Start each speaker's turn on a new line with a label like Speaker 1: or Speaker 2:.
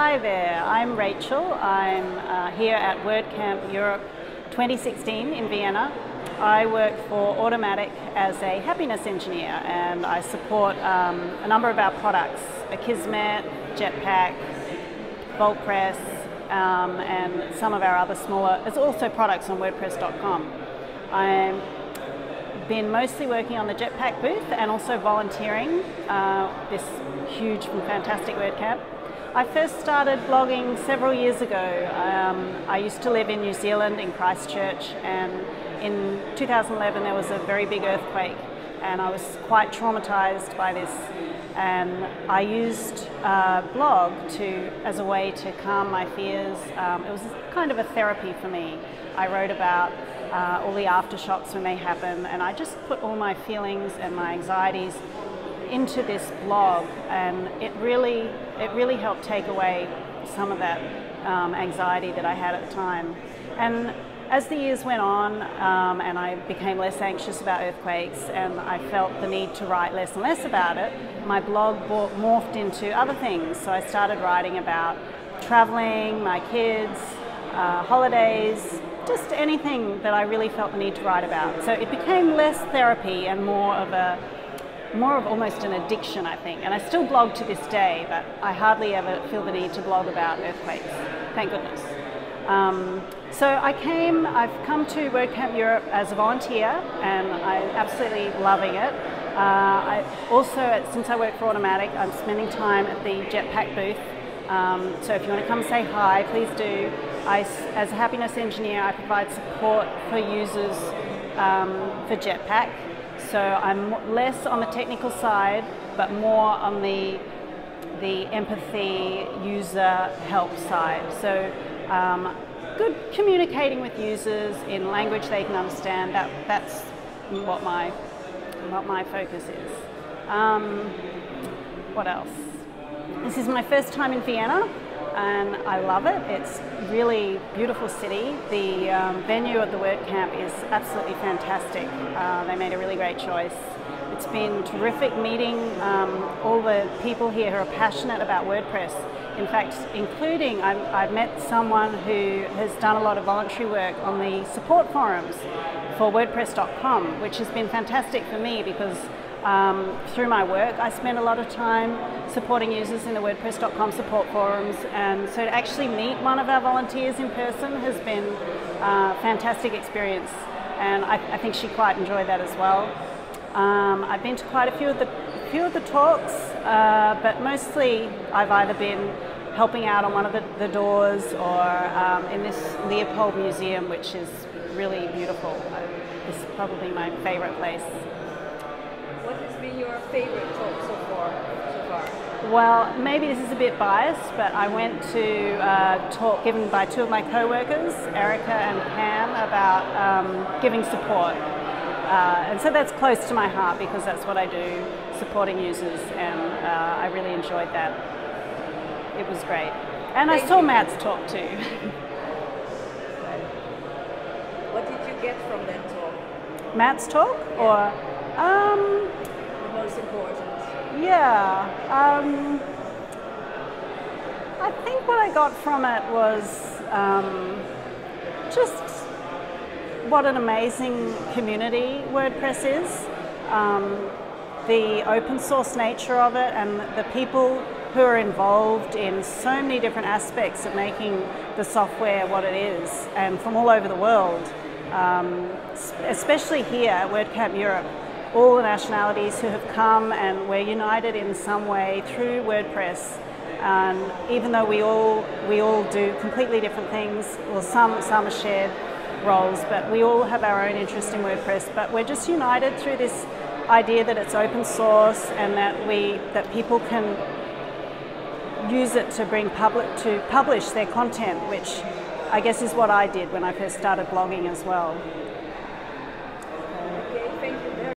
Speaker 1: Hi there, I'm Rachel. I'm uh, here at WordCamp Europe 2016 in Vienna. I work for Automattic as a happiness engineer and I support um, a number of our products, Akismet, Jetpack, VaultPress, um, and some of our other smaller, it's also products on WordPress.com. I've been mostly working on the Jetpack booth and also volunteering uh, this huge and fantastic WordCamp. I first started blogging several years ago. Um, I used to live in New Zealand in Christchurch and in 2011 there was a very big earthquake and I was quite traumatized by this and I used uh, blog to as a way to calm my fears. Um, it was kind of a therapy for me. I wrote about uh, all the aftershocks when they happen and I just put all my feelings and my anxieties into this blog, and it really it really helped take away some of that um, anxiety that I had at the time. And as the years went on, um, and I became less anxious about earthquakes, and I felt the need to write less and less about it, my blog morphed into other things. So I started writing about traveling, my kids, uh, holidays, just anything that I really felt the need to write about. So it became less therapy and more of a more of almost an addiction, I think. And I still blog to this day, but I hardly ever feel the need to blog about earthquakes. Thank goodness. Um, so I came, I've come to WordCamp Europe as a volunteer, and I'm absolutely loving it. Uh, I also, since I work for Automattic, I'm spending time at the Jetpack booth. Um, so if you want to come say hi, please do. I, as a happiness engineer, I provide support for users um, for Jetpack. So I'm less on the technical side, but more on the the empathy user help side. So um, good communicating with users in language they can understand. That that's what my what my focus is. Um, what else? This is my first time in Vienna and I love it. It's really beautiful city. The um, venue of the WordCamp is absolutely fantastic. Uh, they made a really great choice. It's been terrific meeting um, all the people here who are passionate about WordPress. In fact, including I've, I've met someone who has done a lot of voluntary work on the support forums for WordPress.com, which has been fantastic for me because um, through my work, I spend a lot of time supporting users in the WordPress.com support forums, and so to actually meet one of our volunteers in person has been a fantastic experience, and I, I think she quite enjoyed that as well. Um, I've been to quite a few of the few of the talks, uh, but mostly I've either been helping out on one of the, the doors or um, in this Leopold Museum, which is really beautiful. Uh, it's probably my favorite place
Speaker 2: been your favorite talk so far? So far?
Speaker 1: Well, maybe this is a bit biased, but I went to a uh, talk given by two of my co-workers, Erica and Pam, about um, giving support. Uh, and so that's close to my heart because that's what I do, supporting users, and uh, I really enjoyed that. It was great. And Thank I saw you. Matt's talk too.
Speaker 2: what did you get from that talk?
Speaker 1: Matt's talk? Yeah. Or um,
Speaker 2: most important?
Speaker 1: Yeah. Um, I think what I got from it was um, just what an amazing community WordPress is, um, the open source nature of it, and the people who are involved in so many different aspects of making the software what it is, and from all over the world, um, especially here at WordCamp Europe all the nationalities who have come and we're united in some way through WordPress. And even though we all we all do completely different things, well, some some are shared roles, but we all have our own interest in WordPress. But we're just united through this idea that it's open source and that we that people can use it to bring public to publish their content, which I guess is what I did when I first started blogging as well.